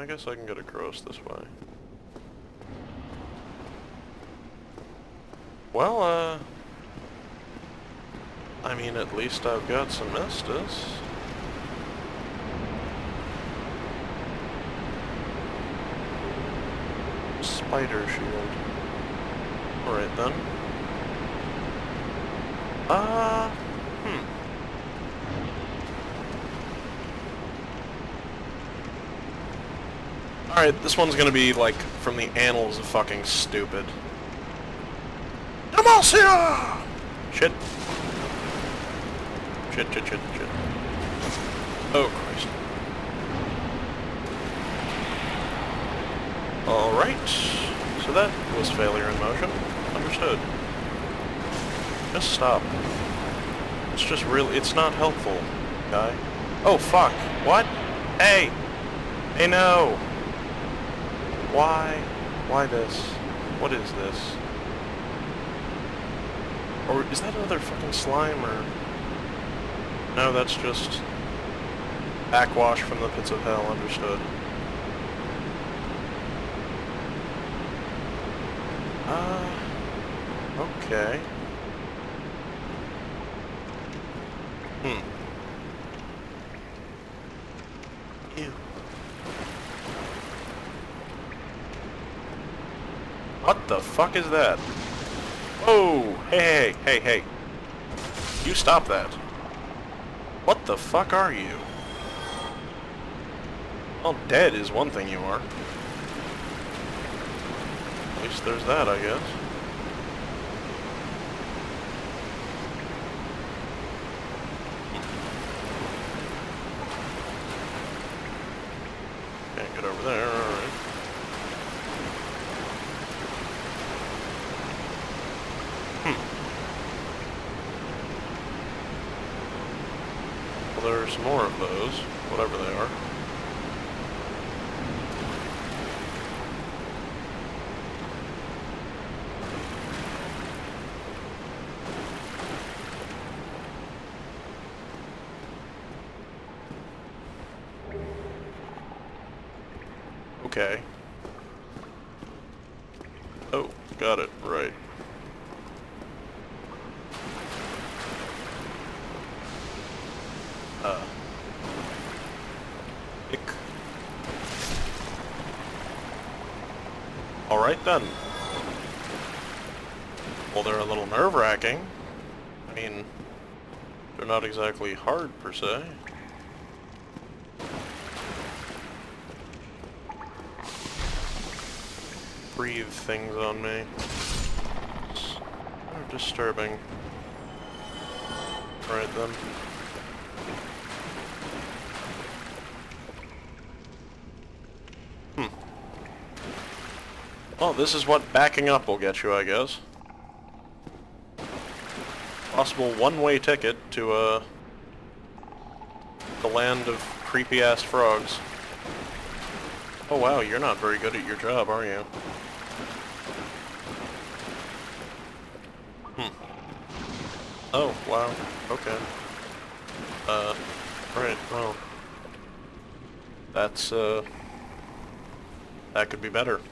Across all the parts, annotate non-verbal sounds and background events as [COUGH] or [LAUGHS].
I guess I can get across this way. Well, uh... I mean, at least I've got some Estus. Spider shield. Alright then. Uh... Hmm. Alright, this one's gonna be, like, from the annals of fucking stupid. Demacia! Shit. Shit, shit, shit, shit. Oh, Christ. Alright. So that was failure in motion. Understood. Just stop. It's just really, it's not helpful, guy. Oh, fuck. What? Hey! Hey, no! Why? Why this? What is this? Or is that another fucking slime, or... No, that's just... Backwash from the pits of hell, understood. Uh... Okay. Hmm. Ew. What the fuck is that? Whoa! Hey, hey, hey, hey. You stop that. What the fuck are you? Well, dead is one thing you are. At least there's that, I guess. Can't get over there, alright. Well, there's more of those, whatever they are. Okay. Oh, got it, right. Uh. Ick. Alright then. Well, they're a little nerve-wracking. I mean, they're not exactly hard, per se. Breathe things on me. They're disturbing. Alright then. Well, this is what backing up will get you, I guess. Possible one-way ticket to, uh... The land of creepy-ass frogs. Oh wow, you're not very good at your job, are you? Hmm. Oh, wow. Okay. Uh, right, well... That's, uh... That could be better.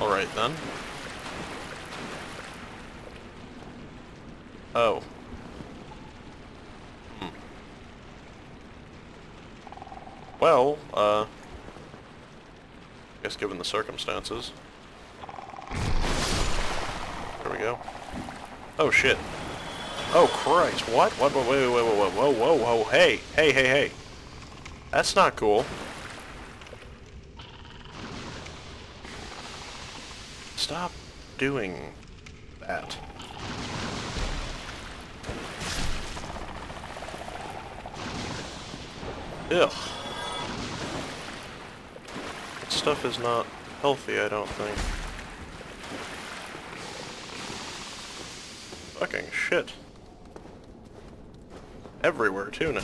Alright then. Oh. Hmm. Well, uh... I guess given the circumstances. There we go. Oh shit. Oh Christ, what? What, wait, wait, wait, wait, wait, whoa, whoa, whoa, hey, hey, hey, hey. That's not cool. Stop doing that. Ugh. That stuff is not healthy, I don't think. Fucking shit. Everywhere, too, now.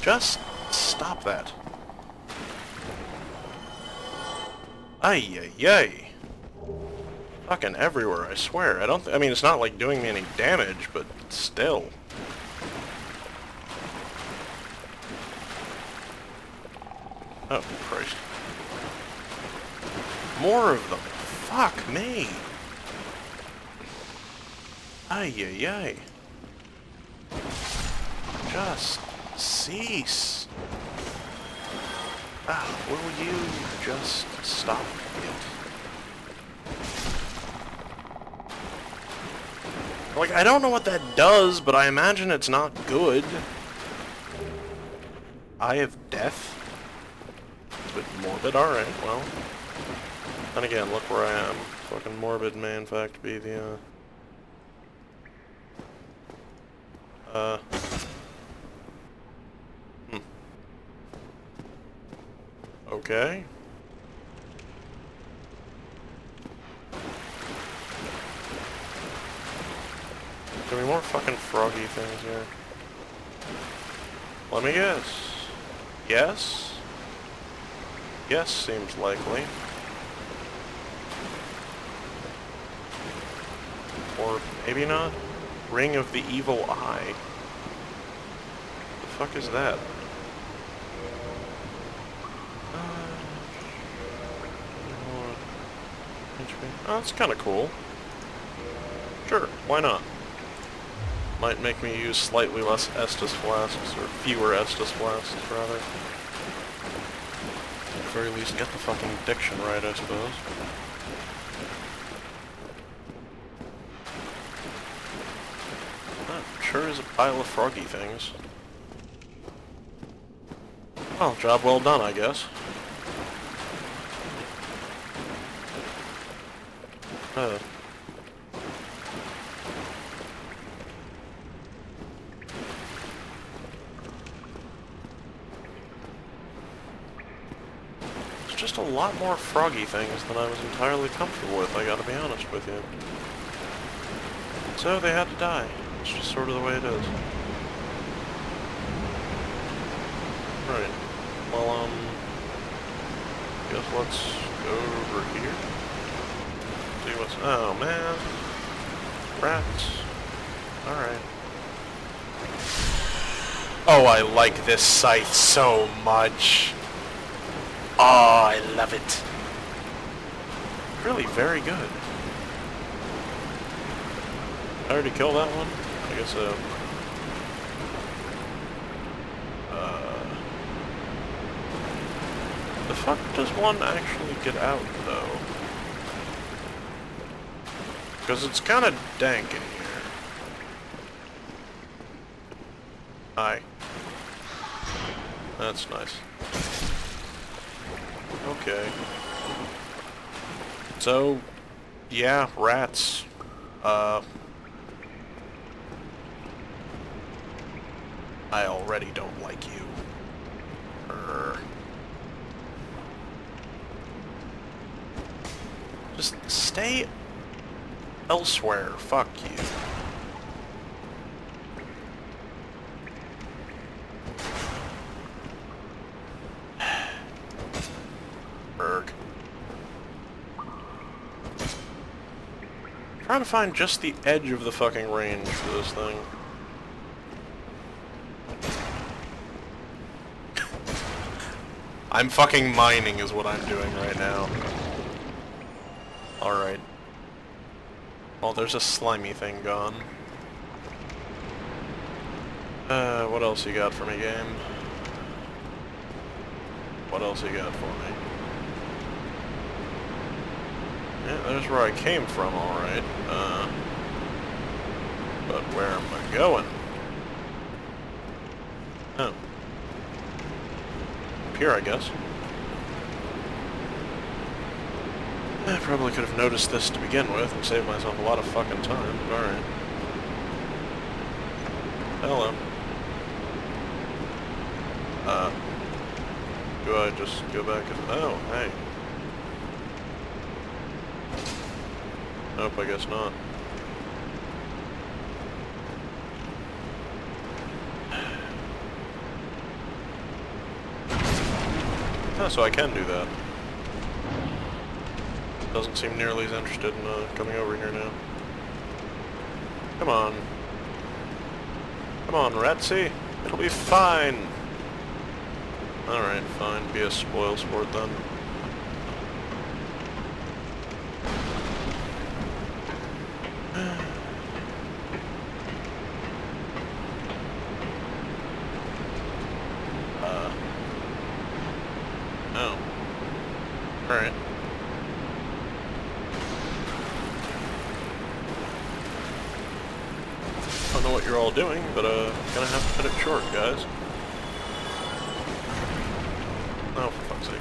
Just stop that. Ay, ay, ay. Fucking everywhere, I swear. I don't I mean, it's not like doing me any damage, but still. Oh, Christ. More of them. Fuck me. Ay, ay, ay. Just cease. Ah, will you just stop it? Like, I don't know what that does, but I imagine it's not good. Eye of Death? It's a bit morbid, alright, well. And again, look where I am. Fucking morbid may in fact be the, uh... Uh... Okay. Give me more fucking froggy things here. Let me guess. Yes? Yes seems likely. Or maybe not? Ring of the Evil Eye. The fuck is that? Oh, that's kind of cool. Sure, why not? Might make me use slightly less Estus flasks, or fewer Estus flasks, rather. At the very least, get the fucking diction right, I suppose. That sure is a pile of froggy things. Well, job well done, I guess. Uh, just a lot more froggy things than I was entirely comfortable with, I gotta be honest with you. So they had to die. It's just sort of the way it is. Right. Well, um... Guess let's go over here. See what's... Oh, man. Rats. Alright. Oh, I like this scythe so much. Oh, I love it. Really very good. I already killed that one? I guess so. Uh, the fuck does one actually get out, though? Because it's kind of dank in here. Hi. That's nice. Okay. So, yeah, rats. Uh... I already don't like you. Urgh. Just stay elsewhere. Fuck you. [SIGHS] trying to find just the edge of the fucking range for this thing. [LAUGHS] I'm fucking mining is what I'm doing right now. Alright. Oh, there's a slimy thing gone. Uh, what else you got for me, game? What else you got for me? Yeah, there's where I came from, alright. Uh, but where am I going? Oh. Up here, I guess. I probably could have noticed this to begin with and saved myself a lot of fucking time, alright. Hello. Uh, do I just go back and... Oh, hey. Nope, I guess not. [SIGHS] Oh, so I can do that. Doesn't seem nearly as interested in uh, coming over here now. Come on. Come on, Ratsy. It'll be fine. Alright, fine. Be a spoil sport then. uh. Oh. Alright. Don't know what you're all doing, but uh, gonna have to cut it short, guys. Oh, for fuck's sake.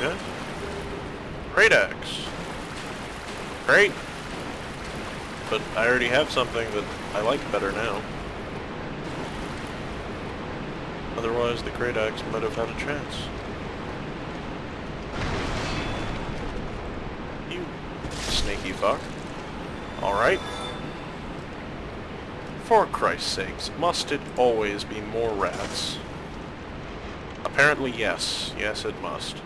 Okay. Great axe. Great! But I already have something that I like better now. Otherwise, the Great Axe might have had a chance. You sneaky fuck. Alright. For Christ's sakes, must it always be more rats? Apparently yes. Yes, it must.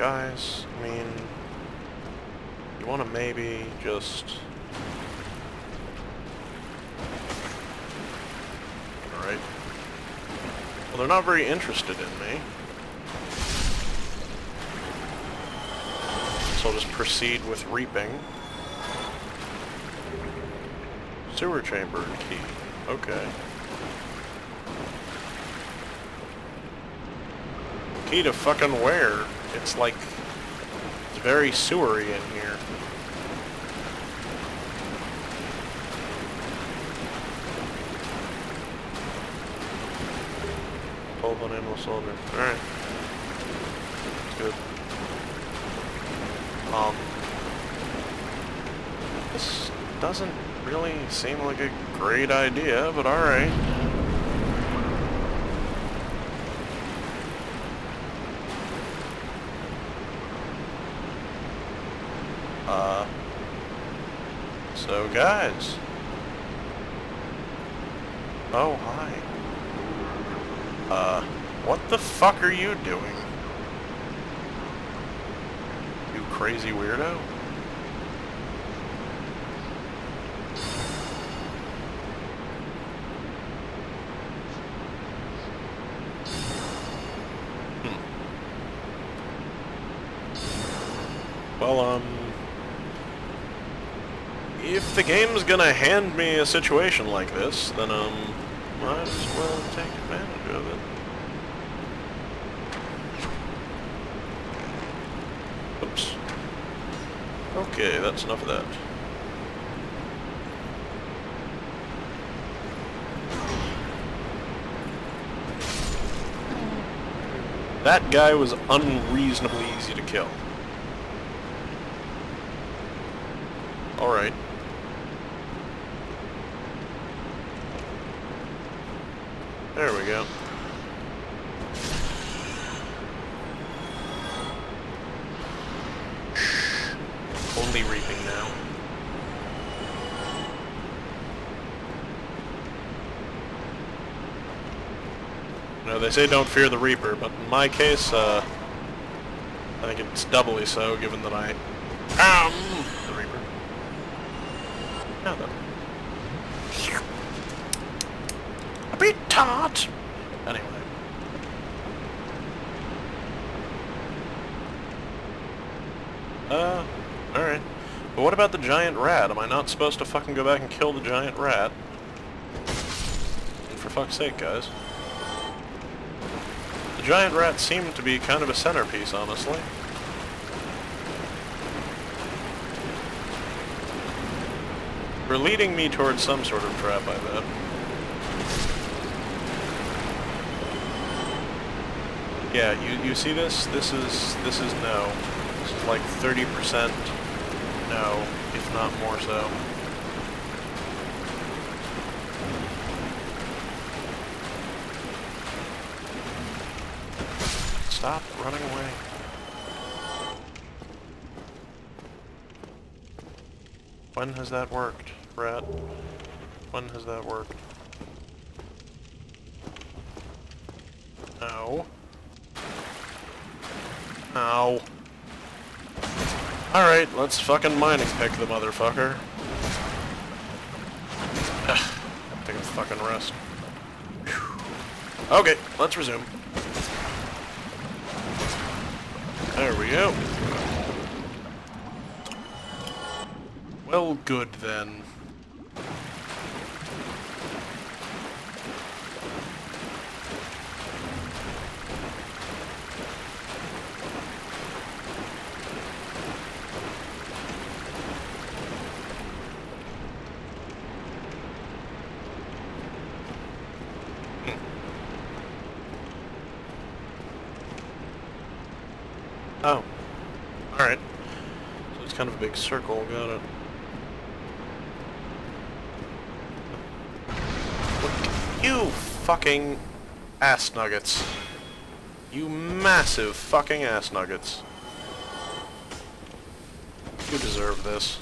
Guys, I mean... You wanna maybe just... Alright. Well, they're not very interested in me. So I'll just proceed with reaping. Sewer chamber key. Okay. Key to fucking where? It's like... It's very sewery in here. Hold on animal soldier. Alright. That's good. Um, this doesn't really seem like a great idea, but alright. Uh, so guys. Oh, hi. Uh, what the fuck are you doing? You crazy weirdo? Hmm. Well, um... If the game's gonna hand me a situation like this, then, um, might as well take advantage of it. Okay, that's enough of that. That guy was unreasonably easy to kill. Alright. There we go. Only reaping now. You know, they say don't fear the Reaper, but in my case, uh, I think it's doubly so, given that I am the Reaper. Now then. A bit tart! Anyway. Uh, alright. But what about the giant rat? Am I not supposed to fucking go back and kill the giant rat? And for fuck's sake, guys. The giant rat seemed to be kind of a centerpiece, honestly. We're leading me towards some sort of trap, I bet. Yeah, you, you see this? This is, this is no. This is like 30% no, if not more so. Stop running away. When has that worked, Rat? When has that worked? No. Ow. Alright, let's fucking mining pick the motherfucker. Take a fucking rest. Whew. Okay, let's resume. There we go. Well, good then. Oh. Alright. So it's kind of a big circle, got it. Look, you fucking ass nuggets. You massive fucking ass nuggets. You deserve this.